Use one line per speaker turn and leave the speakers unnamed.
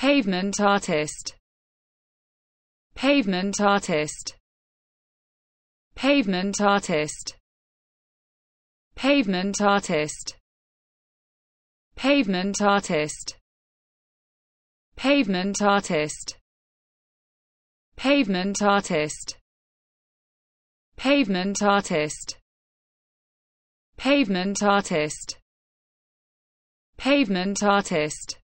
Pavement artist Pavement artist Pavement artist Pavement artist Pavement artist Pavement artist Pavement artist Pavement artist Pavement artist Pavement artist